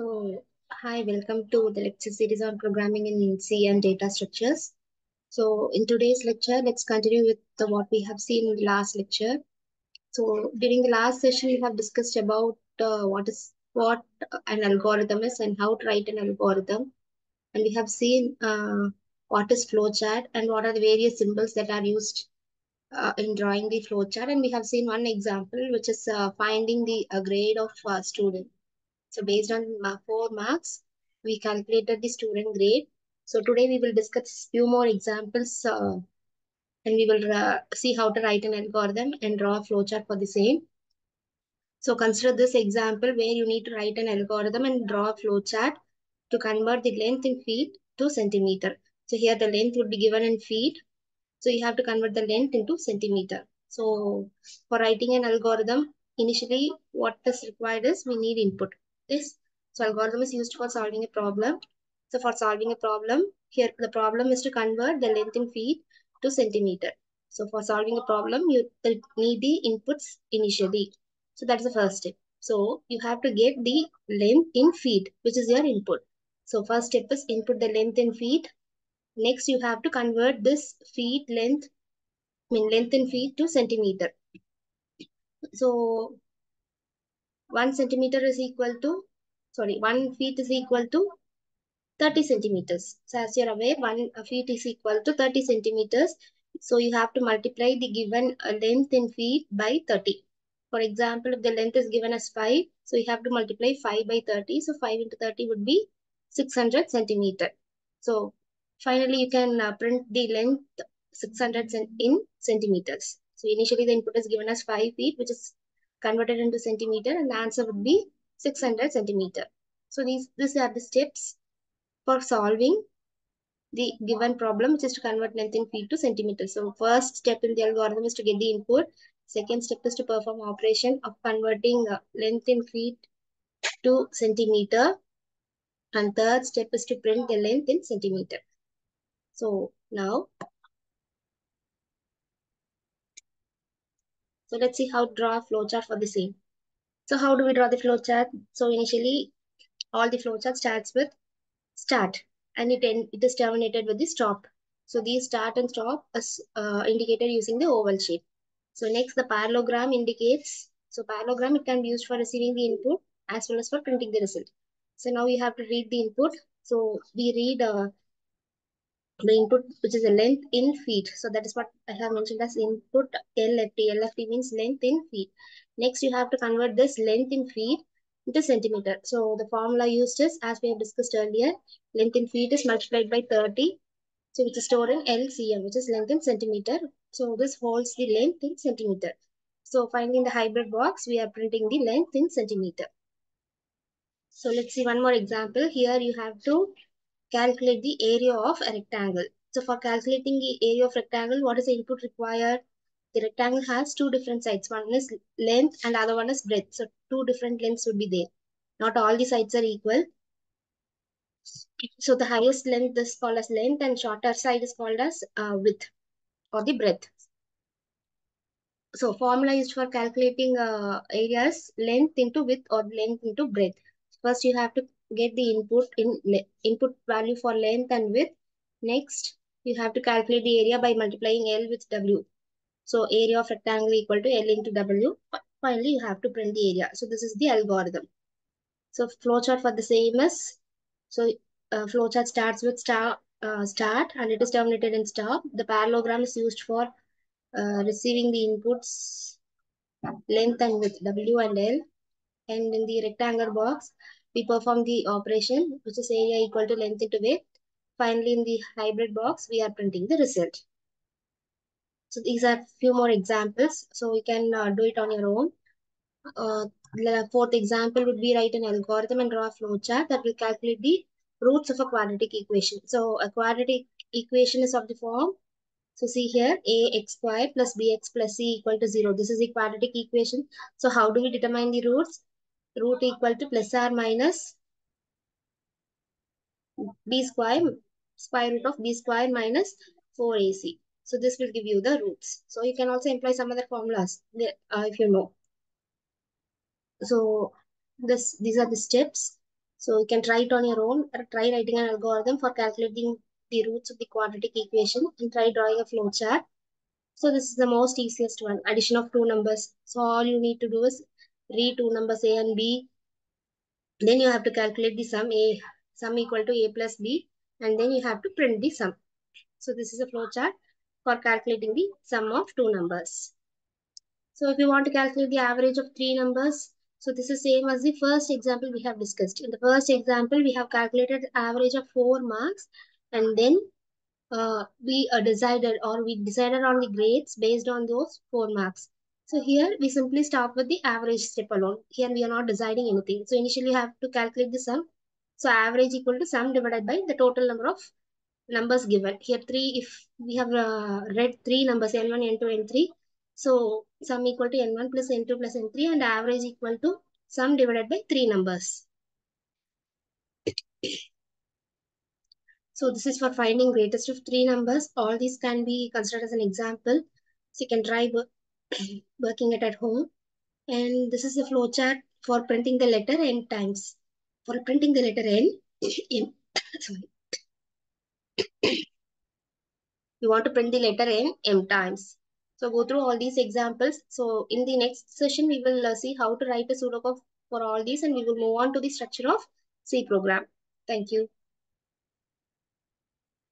So, hi, welcome to the lecture series on programming in C and data structures. So, in today's lecture, let's continue with the, what we have seen in the last lecture. So, during the last session, we have discussed about uh, what is what an algorithm is and how to write an algorithm. And we have seen uh, what is flowchart and what are the various symbols that are used uh, in drawing the flowchart. And we have seen one example, which is uh, finding the grade of a student. So based on four marks, we calculated the student grade. So today we will discuss few more examples uh, and we will uh, see how to write an algorithm and draw a flowchart for the same. So consider this example where you need to write an algorithm and draw a flowchart to convert the length in feet to centimeter. So here the length would be given in feet. So you have to convert the length into centimeter. So for writing an algorithm, initially what is required is we need input this. So algorithm is used for solving a problem. So for solving a problem, here the problem is to convert the length in feet to centimeter. So for solving a problem, you need the inputs initially. So that's the first step. So you have to get the length in feet, which is your input. So first step is input the length in feet. Next, you have to convert this feet length, I mean length in feet to centimeter. So 1 centimeter is equal to, sorry, 1 feet is equal to 30 centimeters. So as you're aware, 1 feet is equal to 30 centimeters. So you have to multiply the given uh, length in feet by 30. For example, if the length is given as 5, so you have to multiply 5 by 30. So 5 into 30 would be 600 centimeter. So finally, you can uh, print the length 600 in centimeters. So initially the input is given as 5 feet, which is converted into centimeter and the answer would be 600 centimeter. So these, these are the steps for solving the given problem, which is to convert length in feet to centimeter. So first step in the algorithm is to get the input. Second step is to perform operation of converting uh, length in feet to centimeter. And third step is to print the length in centimeter. So now So let's see how to draw a flowchart for the same. So how do we draw the flowchart? So initially, all the flowchart starts with start and it, end, it is terminated with the stop. So these start and stop is uh, indicated using the oval shape. So next, the parallelogram indicates, so parallelogram, it can be used for receiving the input as well as for printing the result. So now we have to read the input. So we read uh, the input which is the length in feet. So that is what I have mentioned as input LFT. LFT means length in feet. Next, you have to convert this length in feet into centimeter. So the formula used is, as we have discussed earlier, length in feet is multiplied by 30. So which is stored in LCM, which is length in centimeter. So this holds the length in centimeter. So finally in the hybrid box, we are printing the length in centimeter. So let's see one more example. Here you have to calculate the area of a rectangle. So for calculating the area of rectangle, what is the input required? The rectangle has two different sides. One is length and other one is breadth. So two different lengths would be there. Not all the sides are equal. So the highest length is called as length and shorter side is called as uh, width or the breadth. So formula used for calculating uh, areas length into width or length into breadth. First you have to get the input in input value for length and width. Next, you have to calculate the area by multiplying L with W. So area of rectangle equal to L into W. Finally, you have to print the area. So this is the algorithm. So flowchart for the same is, so uh, flowchart starts with star, uh, start and it is terminated in stop. The parallelogram is used for uh, receiving the inputs length and width W and L. And in the rectangle box, we perform the operation, which is area equal to length into width. Finally, in the hybrid box, we are printing the result. So these are few more examples. So we can uh, do it on your own. Uh, the fourth example would be write an algorithm and draw a flowchart that will calculate the roots of a quadratic equation. So a quadratic equation is of the form. So see here, ax square plus bx plus c equal to 0. This is the quadratic equation. So how do we determine the roots? Root equal to plus or minus b square, square root of b square minus 4ac. So this will give you the roots. So you can also employ some other formulas uh, if you know. So this these are the steps. So you can try it on your own or try writing an algorithm for calculating the roots of the quadratic equation and try drawing a flowchart. So this is the most easiest one, addition of two numbers. So all you need to do is read two numbers A and B. Then you have to calculate the sum A, sum equal to A plus B and then you have to print the sum. So this is a flowchart for calculating the sum of two numbers. So if you want to calculate the average of three numbers, so this is same as the first example we have discussed. In the first example, we have calculated average of four marks and then uh, we uh, decided or we decided on the grades based on those four marks. So here we simply start with the average step alone. Here we are not deciding anything. So initially you have to calculate the sum. So average equal to sum divided by the total number of numbers given. Here three, if we have uh, read three numbers n1, n2, n3. So sum equal to n1 plus n2 plus n3 and average equal to sum divided by three numbers. So this is for finding greatest of three numbers. All these can be considered as an example. So you can try working it at home. And this is the flowchart for printing the letter n times. For printing the letter n, sorry. you want to print the letter n m times. So go through all these examples. So in the next session, we will uh, see how to write a pseudocode for all these and we will move on to the structure of C program. Thank you.